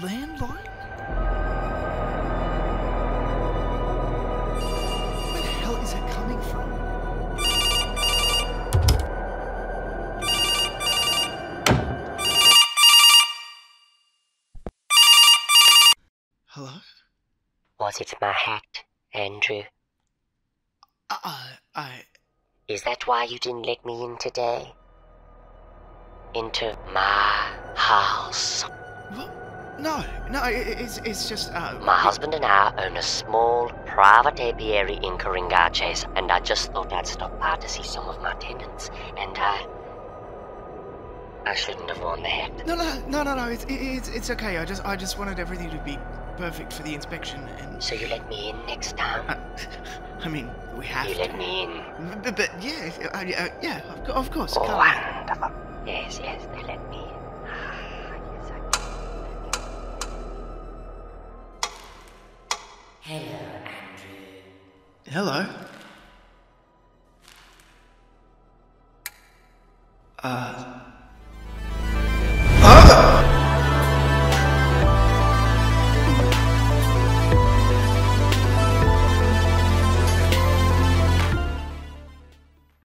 landline? Where the hell is it coming from? Hello? Was it my hat, Andrew? Uh, I. Is that why you didn't let me in today? Into my house. No, no, i- i- it's, it's just, uh. My husband and I own a small private apiary in Karingaches, and I just thought I'd stop by to see some of my tenants. And I. I shouldn't have worn the hat. No, no, no, no, no, it's, it- it's, it's okay. I just, I just wanted everything to be perfect for the inspection and. So you let me in next time? Uh, I mean, we have You to. let me in. But, but yeah, uh, yeah, of, of course. Oh, on. wonderful. Yes, yes, Hello, Andrew. Hello. Uh,